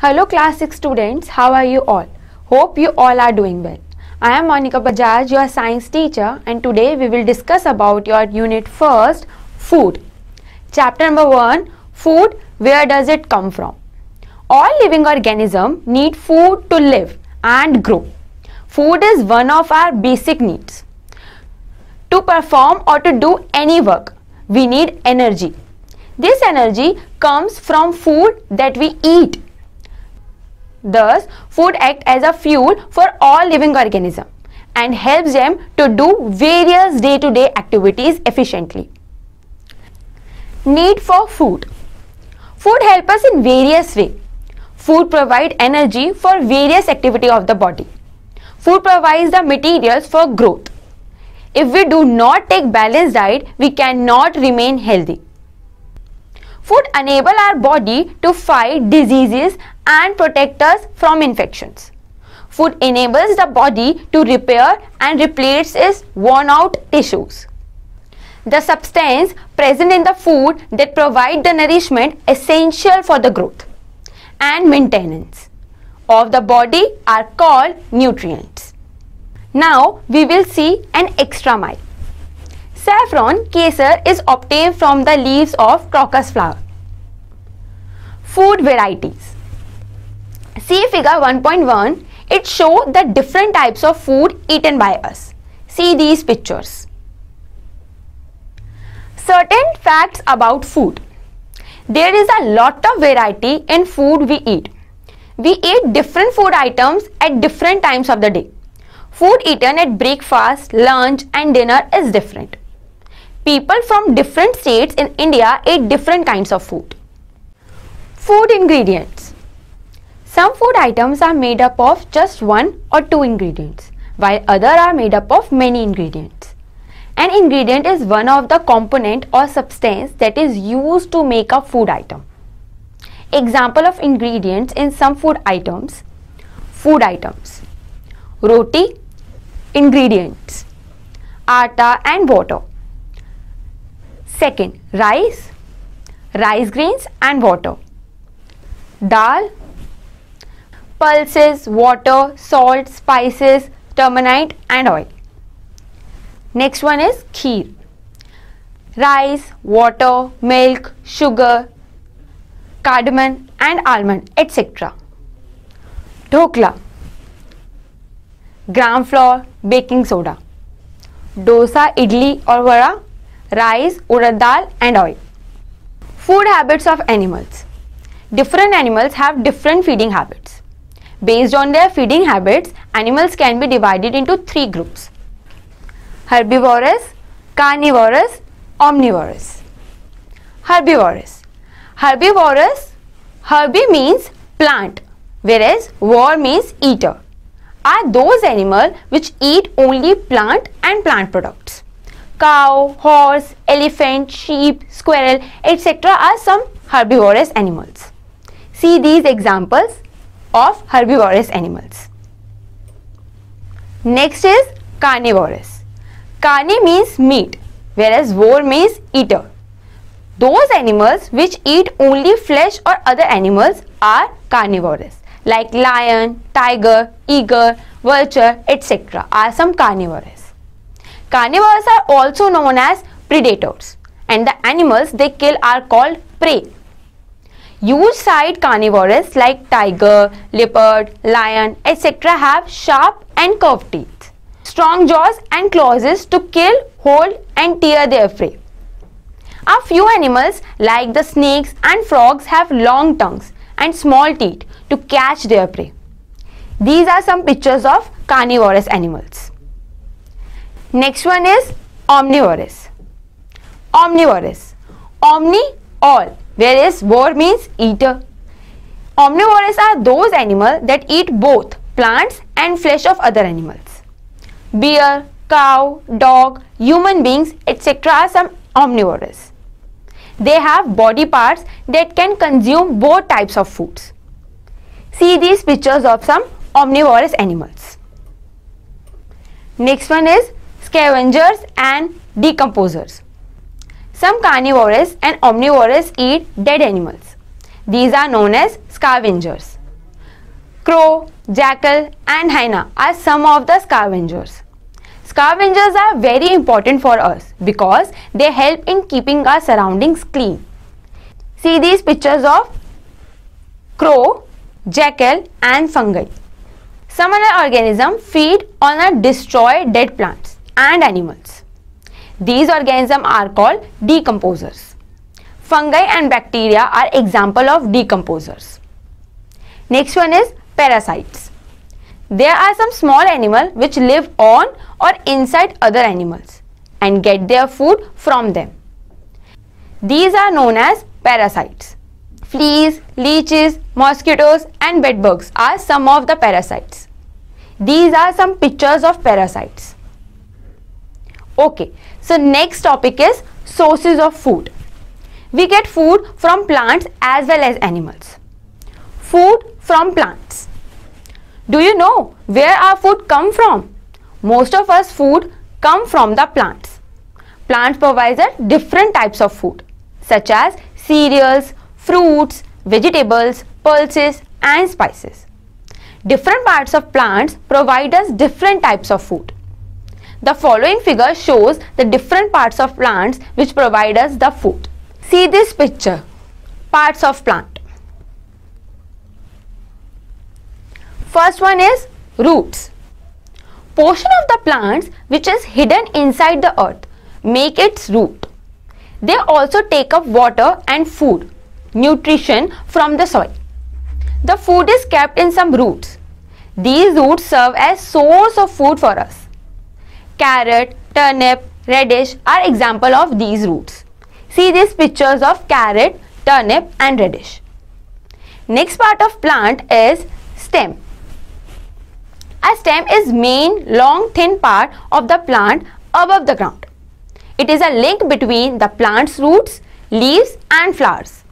Hello class 6 students, how are you all? Hope you all are doing well. I am Monica Bajaj, your science teacher and today we will discuss about your unit first, food. Chapter number 1, food, where does it come from? All living organisms need food to live and grow. Food is one of our basic needs. To perform or to do any work, we need energy. This energy comes from food that we eat. Thus, food acts as a fuel for all living organisms and helps them to do various day-to-day -day activities efficiently. Need for food. Food helps us in various ways. Food provides energy for various activity of the body. Food provides the materials for growth. If we do not take balanced diet, we cannot remain healthy. Food enable our body to fight diseases and protect us from infections. Food enables the body to repair and replace its worn out tissues. The substance present in the food that provide the nourishment essential for the growth and maintenance of the body are called nutrients. Now we will see an extra mile. Saffron kesar is obtained from the leaves of crocus flower. Food varieties. See figure 1.1. It shows the different types of food eaten by us. See these pictures. Certain facts about food. There is a lot of variety in food we eat. We eat different food items at different times of the day. Food eaten at breakfast, lunch and dinner is different. People from different states in India eat different kinds of food. Food ingredients. Some food items are made up of just one or two ingredients, while other are made up of many ingredients. An ingredient is one of the component or substance that is used to make a food item. Example of ingredients in some food items. Food items. Roti, ingredients atta and water second rice rice grains and water. Dal pulses water salt spices turmeric and oil. Next one is kheer. Rice water milk sugar cardamom and almond etc dhokla. Gram flour, baking soda, dosa, idli or vada, rice, urad dal and oil. Food habits of animals. Different animals have different feeding habits. Based on their feeding habits, animals can be divided into three groups. Herbivorous, carnivorous, omnivorous. Herbivorous. Herbivorous, herbi means plant, whereas vor means eater are those animals which eat only plant and plant products. Cow, horse, elephant, sheep, squirrel, etc. are some herbivorous animals. See these examples of herbivorous animals. Next is carnivorous. Carni means meat, whereas vor means eater. Those animals which eat only flesh or other animals are carnivorous like lion, tiger, eagle, vulture, etc. are some carnivores. Carnivores are also known as predators and the animals they kill are called prey. Huge side carnivores like tiger, leopard, lion, etc. have sharp and curved teeth, strong jaws and claws to kill, hold and tear their prey. A few animals like the snakes and frogs have long tongues and small teeth to catch their prey. These are some pictures of carnivorous animals. Next one is omnivorous. Omnivorous. Omni, all, whereas vor means eater. Omnivorous are those animals that eat both plants and flesh of other animals. Bear, cow, dog, human beings, etc. are some omnivorous. They have body parts that can consume both types of foods. See these pictures of some omnivorous animals. Next one is scavengers and decomposers. Some carnivorous and omnivorous eat dead animals. These are known as scavengers. Crow, jackal and hyena are some of the scavengers. Scavengers are very important for us because they help in keeping our surroundings clean. See these pictures of crow, jackal and fungi. Some other organisms feed on a destroy dead plants and animals. These organisms are called decomposers. Fungi and bacteria are example of decomposers. Next one is parasites. There are some small animals which live on or inside other animals and get their food from them. These are known as parasites. Fleas, leeches, mosquitoes and bedbugs are some of the parasites. These are some pictures of parasites. Okay, so next topic is sources of food. We get food from plants as well as animals. Food from plants. Do you know where our food come from? Most of us food come from the plants. Plants provide us different types of food such as cereals, fruits, vegetables, pulses and spices. Different parts of plants provide us different types of food. The following figure shows the different parts of plants which provide us the food. See this picture. Parts of plant. First one is roots. Portion of the plants which is hidden inside the earth make its root. They also take up water and food, nutrition from the soil. The food is kept in some roots. These roots serve as source of food for us. Carrot, turnip, radish are example of these roots. See these pictures of carrot, turnip and radish. Next part of plant is stem. A stem is main long thin part of the plant above the ground. It is a link between the plant's roots, leaves and flowers.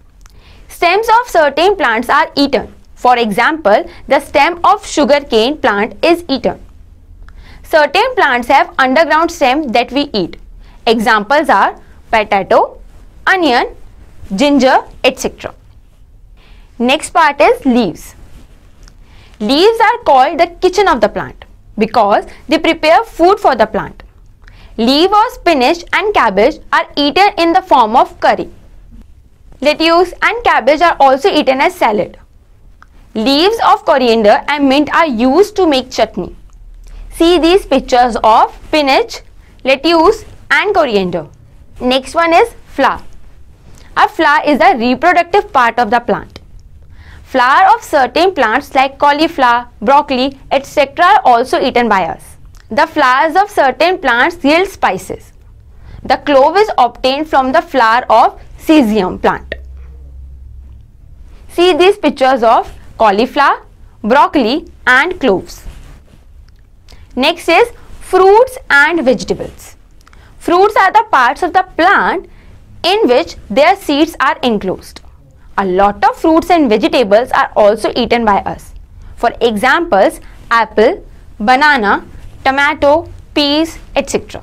Stems of certain plants are eaten. For example, the stem of sugarcane plant is eaten. Certain plants have underground stem that we eat. Examples are potato, onion, ginger, etc. Next part is leaves. Leaves are called the kitchen of the plant because they prepare food for the plant. Leaf of spinach and cabbage are eaten in the form of curry. Lettuce and cabbage are also eaten as salad. Leaves of coriander and mint are used to make chutney. See these pictures of spinach, lettuce and coriander. Next one is flower. A flower is the reproductive part of the plant. Flower of certain plants like cauliflower, broccoli, etc. are also eaten by us. The flowers of certain plants yield spices. The clove is obtained from the flower of Syzygium plant. See these pictures of cauliflower, broccoli and cloves. Next is fruits and vegetables. Fruits are the parts of the plant in which their seeds are enclosed. A lot of fruits and vegetables are also eaten by us. For examples, apple, banana, tomato, peas, etc.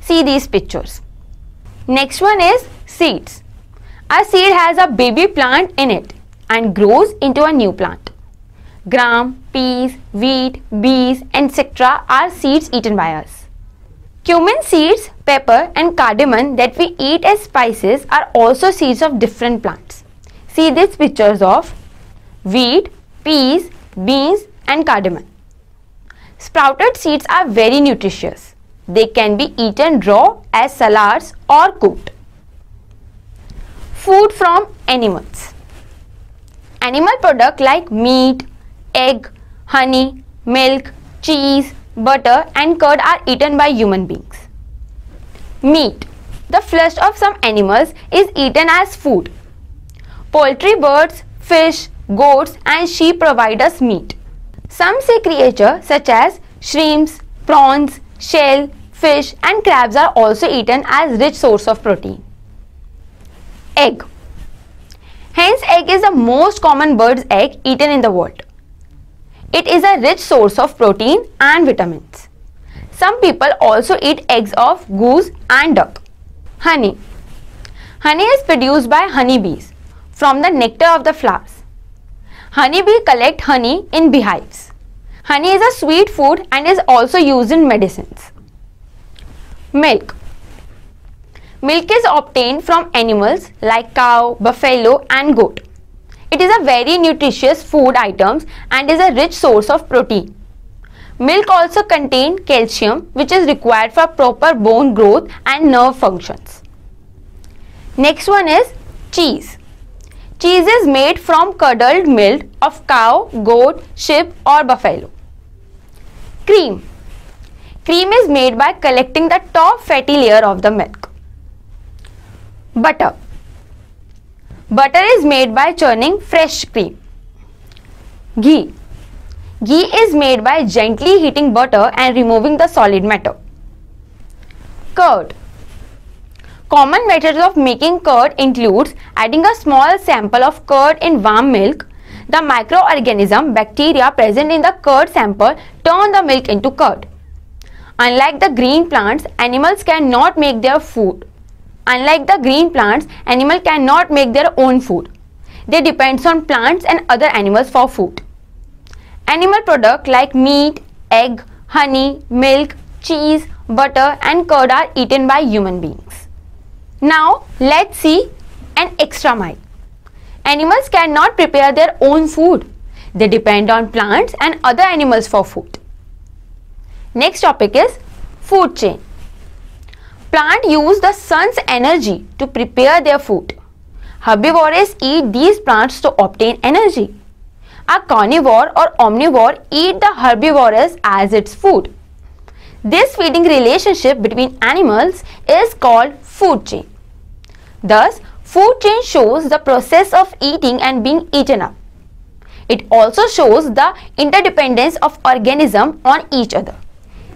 See these pictures. Next one is seeds. A seed has a baby plant in it and grows into a new plant. Gram, peas, wheat, bees, etc. are seeds eaten by us. Cumin seeds, pepper and cardamom that we eat as spices are also seeds of different plants. See these pictures of wheat, peas, beans and cardamom. Sprouted seeds are very nutritious. They can be eaten raw as salads or cooked. Food from animals. Animal products like meat, egg, honey, milk, cheese, butter and curd are eaten by human beings. Meat. The flesh of some animals is eaten as food. Poultry, birds, fish, goats and sheep provide us meat. Some sea creatures such as shrimps, prawns, shell, fish and crabs are also eaten as rich source of protein. Egg. Hence egg is the most common bird's egg eaten in the world. It is a rich source of protein and vitamins. Some people also eat eggs of goose and duck. Honey. Honey is produced by honeybees from the nectar of the flowers. Honeybee collect honey in beehives. Honey is a sweet food and is also used in medicines. Milk. Milk is obtained from animals like cow, buffalo and goat. It is a very nutritious food item and is a rich source of protein. Milk also contains calcium which is required for proper bone growth and nerve functions. Next one is cheese. Cheese is made from curdled milk of cow, goat, sheep or buffalo. Cream. Cream is made by collecting the top fatty layer of the milk. Butter. Butter is made by churning fresh cream. Ghee. Ghee is made by gently heating butter and removing the solid matter. Curd. Common methods of making curd includes adding a small sample of curd in warm milk. The microorganism bacteria present in the curd sample turn the milk into curd. Unlike the green plants, animals cannot make their food. Unlike the green plants, animal cannot make their own food. They depend on plants and other animals for food. Animal products like meat, egg, honey, milk, cheese, butter and curd are eaten by human beings. Now let's see an extra mile. Animals cannot prepare their own food. They depend on plants and other animals for food. Next topic is food chain. Plant use the sun's energy to prepare their food. Herbivores eat these plants to obtain energy. A carnivore or omnivore eat the herbivores as its food. This feeding relationship between animals is called food chain. Thus, food chain shows the process of eating and being eaten up. It also shows the interdependence of organisms on each other.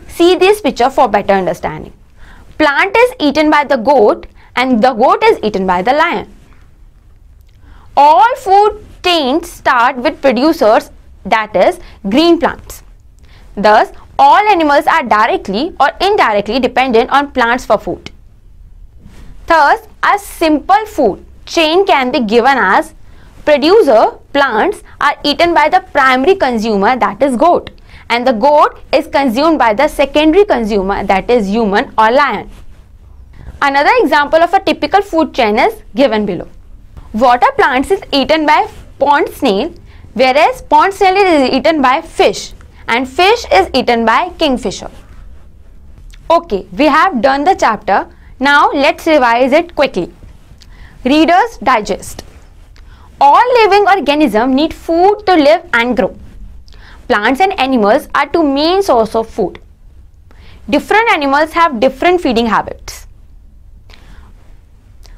See this picture for better understanding. Plant is eaten by the goat and the goat is eaten by the lion. All food chains start with producers that is green plants. Thus, all animals are directly or indirectly dependent on plants for food. Thus, a simple food chain can be given as producer plants are eaten by the primary consumer that is goat and the goat is consumed by the secondary consumer that is human or lion. Another example of a typical food chain is given below. Water plants is eaten by pond snail whereas pond snail is eaten by fish and fish is eaten by kingfisher. Okay, we have done the chapter. Now let's revise it quickly. Readers Digest All living organisms need food to live and grow. Plants and animals are two main source of food. Different animals have different feeding habits.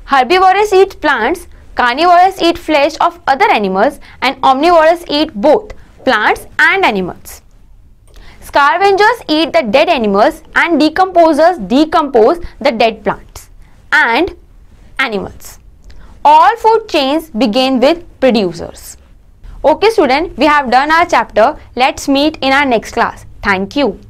Herbivores eat plants Carnivores eat flesh of other animals and omnivores eat both plants and animals. Scavengers eat the dead animals and decomposers decompose the dead plants and animals. All food chains begin with producers. Okay student, we have done our chapter. Let's meet in our next class. Thank you.